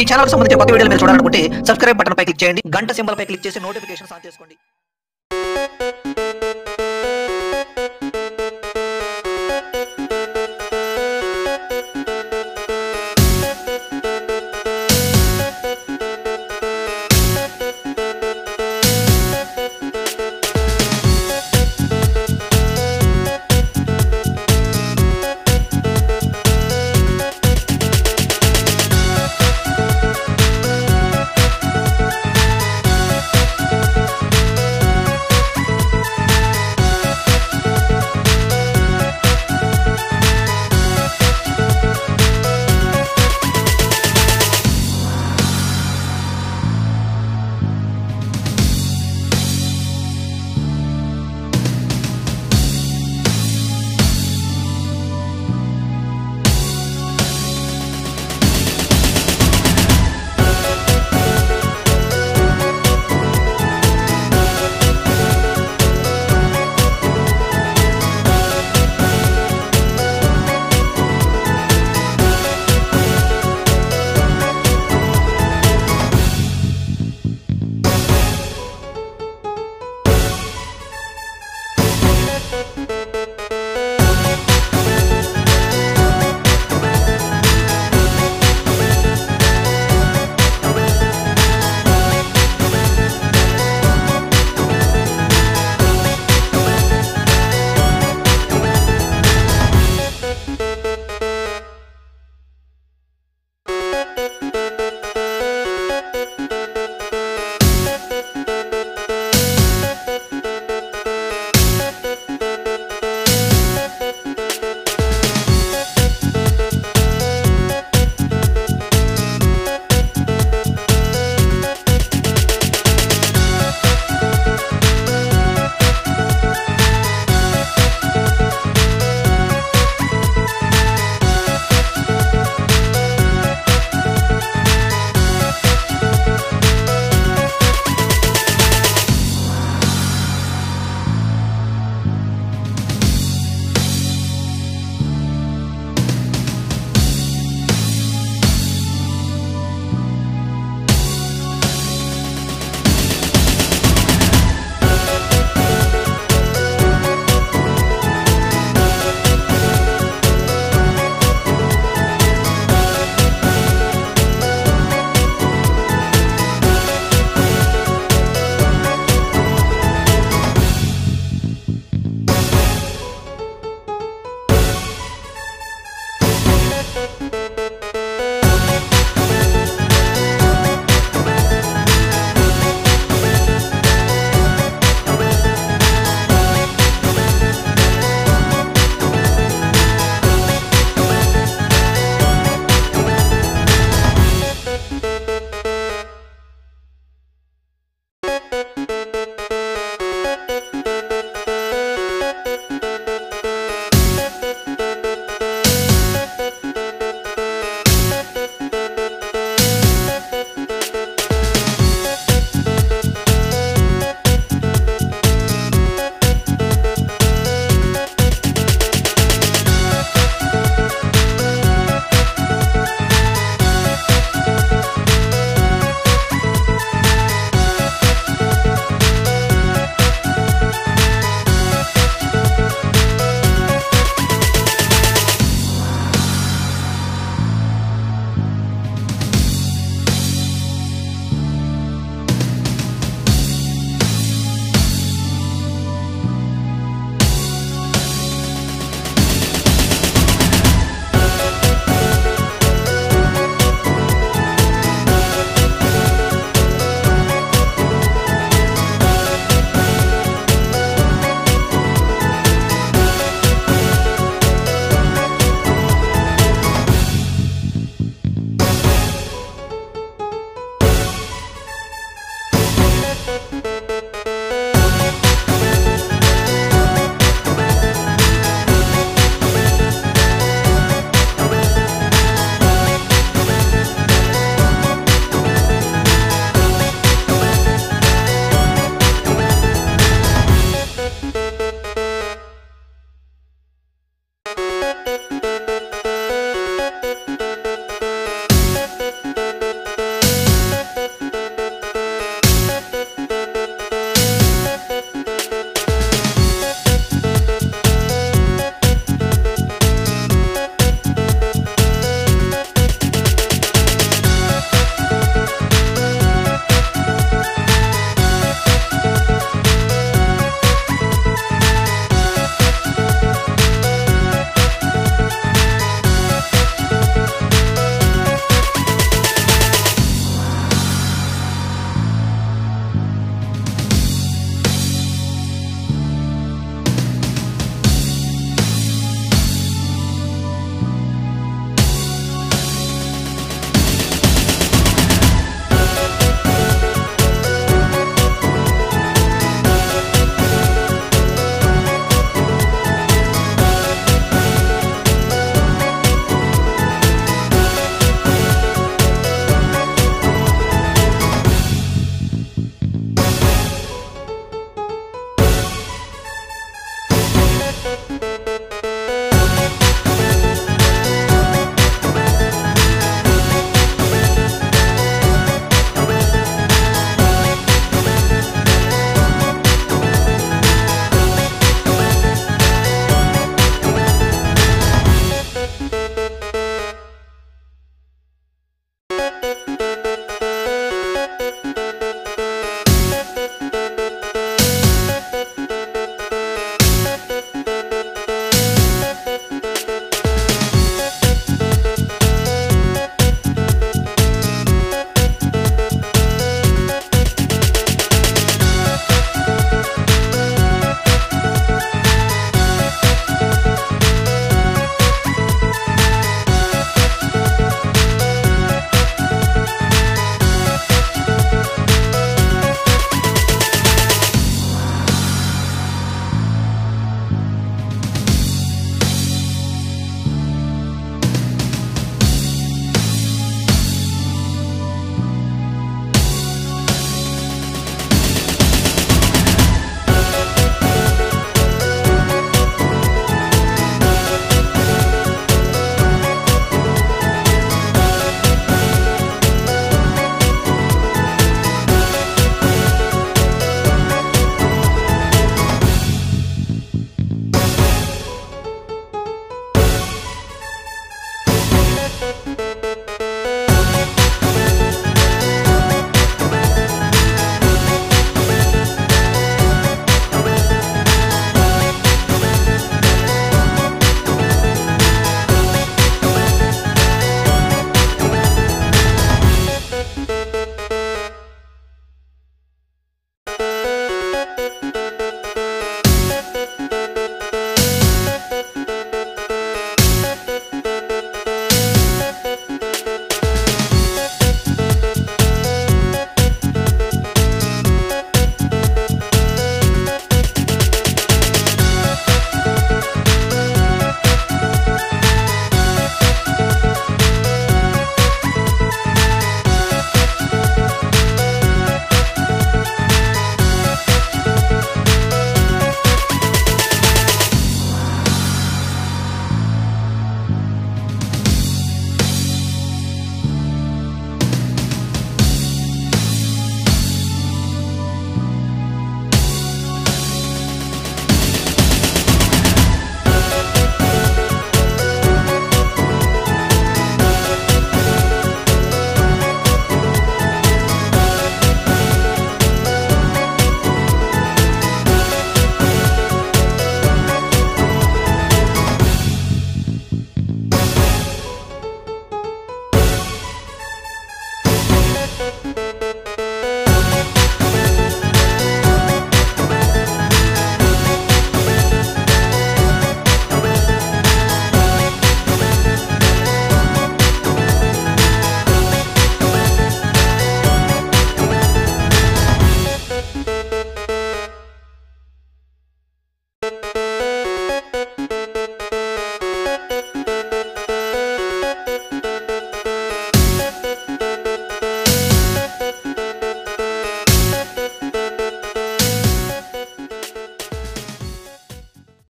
ఈ ఛానల్ సంబంధించిన కొత్త వీడియోలు మీరు చూడాలనుకుంటే సబ్స్క్రైబ్ బటన్ పై క్లిక్ చేయండి. గంట సింబల్ పై క్లిక్ చేసి నోటిఫికేషన్ ఆన్ చేసుకోండి.